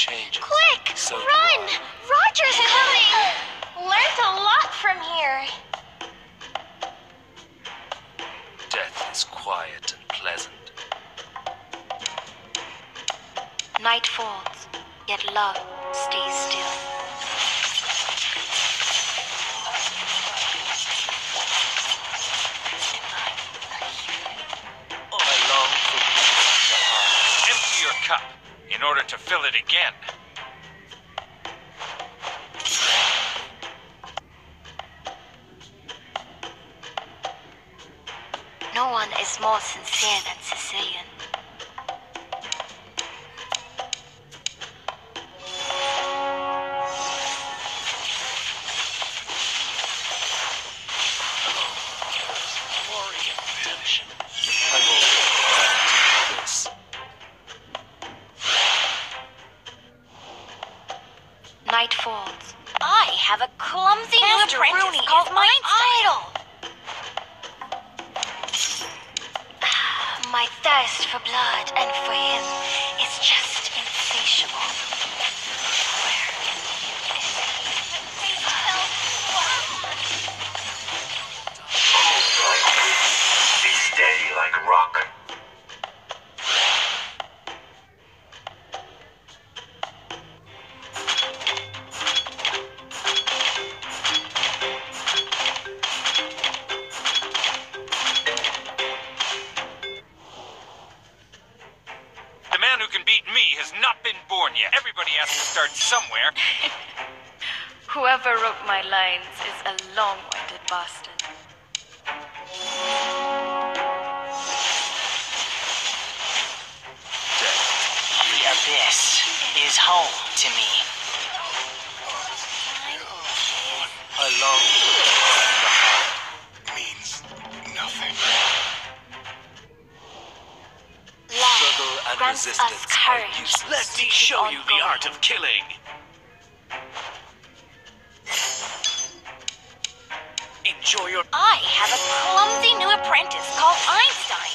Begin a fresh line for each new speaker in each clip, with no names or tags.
changes.
Quick,
So
run! Roger's coming! Learned a lot from here.
Death is quiet and pleasant.
Night falls, yet love stays still.
Oh, I long for the heart.
Empty your cup in order to fill it again.
No one is more sincere than
Cecilion. Passion.
Somewhere.
Whoever wrote my lines is a long-winded bastard.
Death.
The abyss is home to me.
I long for peace in the.
Means nothing.
Struggle and
grants us
resistance are
courage.
useless.
Let me show you the art of killing. Enjoy your.
I have a clumsy new apprentice called Einstein.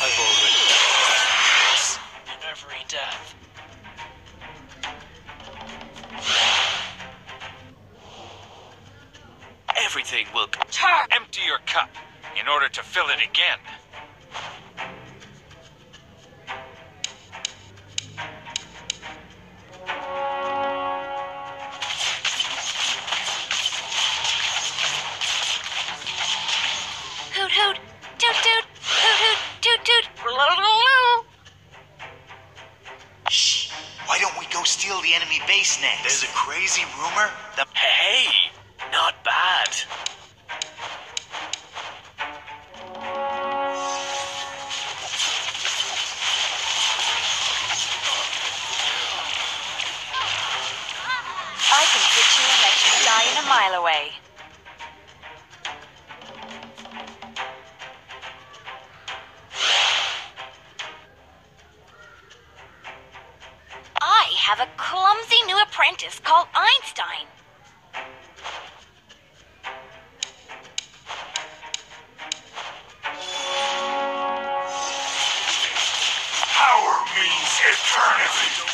I've already this.
Every death.
Everything will.
Empty your cup in order to fill it again.
The enemy base next?
There's a crazy rumor
The-
Hey, not bad.
Apprentice called Einstein.
Power means eternity.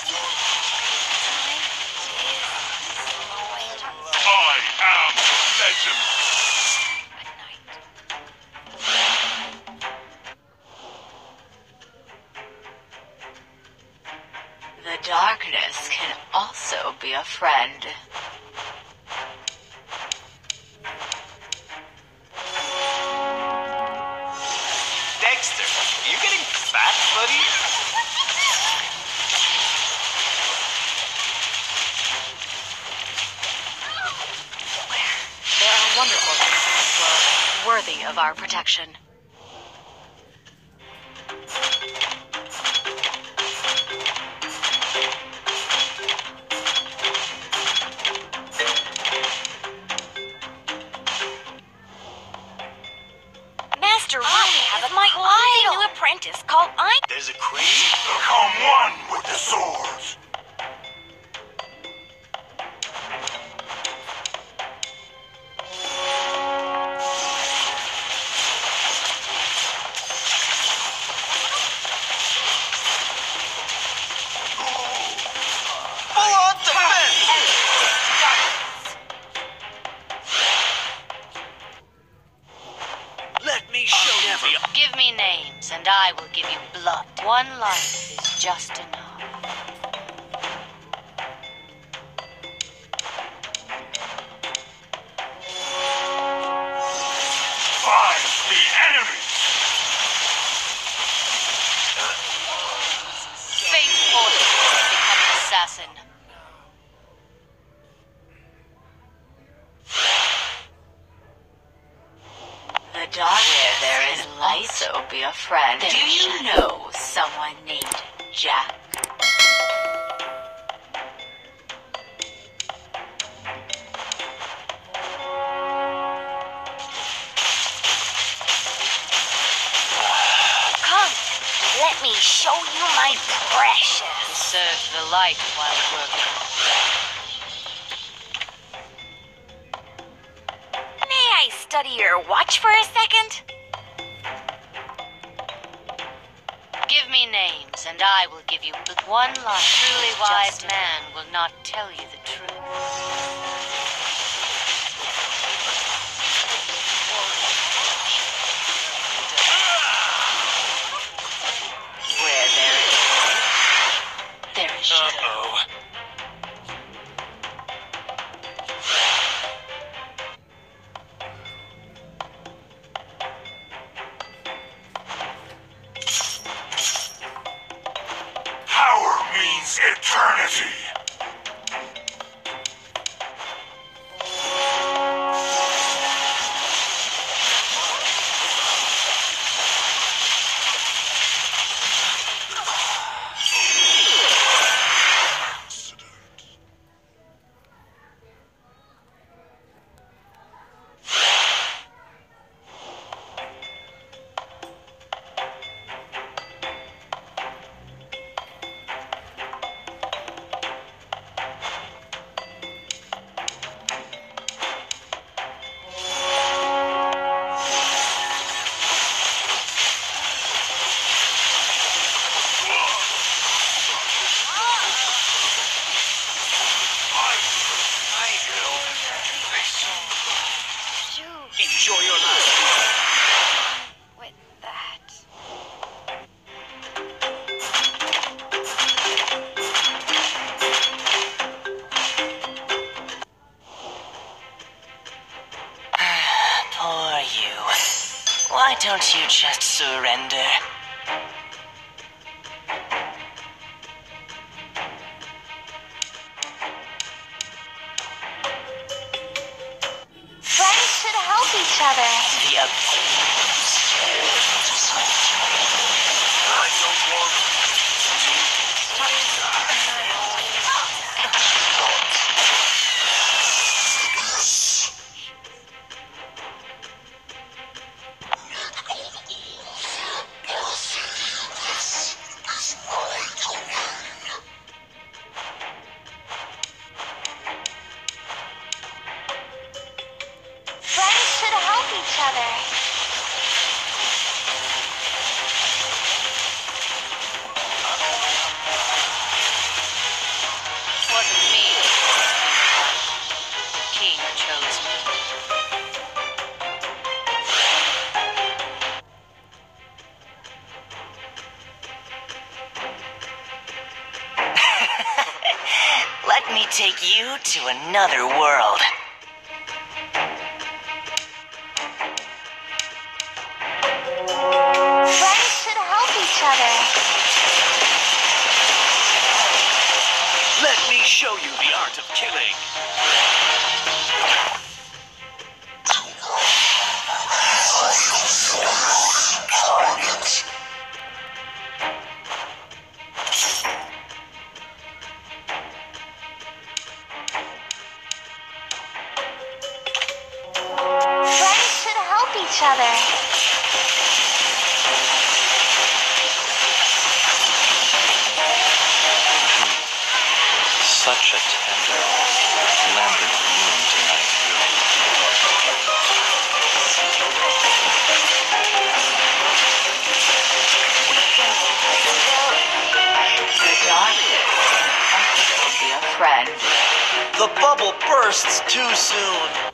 Darkness can also be a friend.
Dexter, are you getting fat, buddy?
There are wonderful things in this world, worthy of our protection.
One
life is just enough.
Find the enemy.
Fate forces become assassin.
Me show you my precious.
The light while working.
May I study your watch for a second?
Give me names, and I will give you but one life. Truly wise man will not tell you the don't you just surrender?
Help
art of killing.
each other. Hmm.
such a
will be a friend.
The bubble bursts too soon.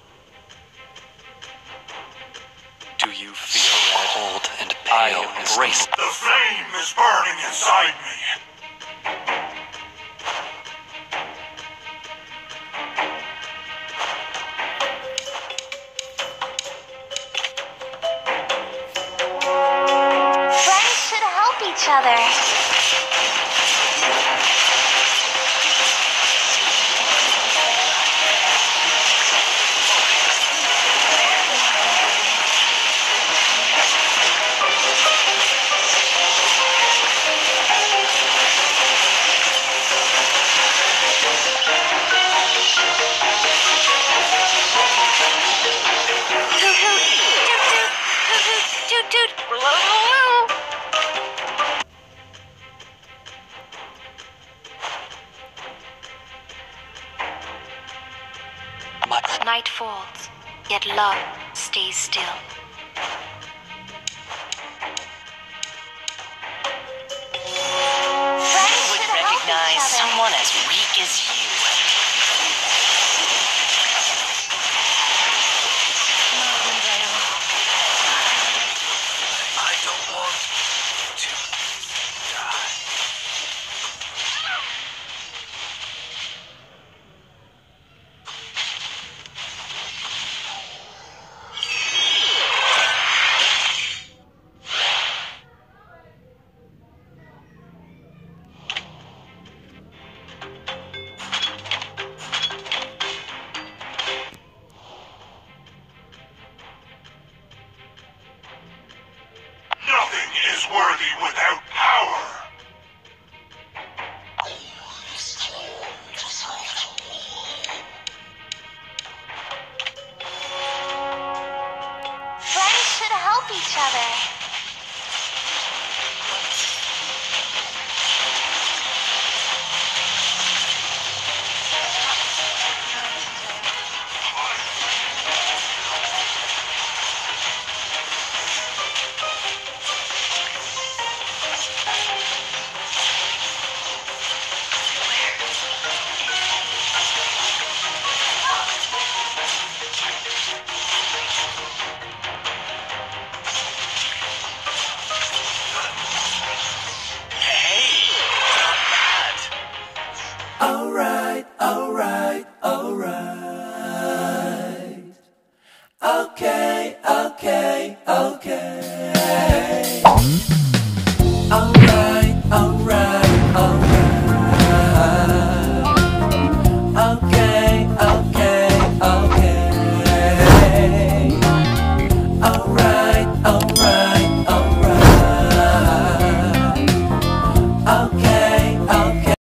Do you feel cold and pale?
I embrace
the
The flame is burning inside me.
Friends should help each other. Night yet love stays still.
Who would recognize someone as weak as you?
Is worthy without power.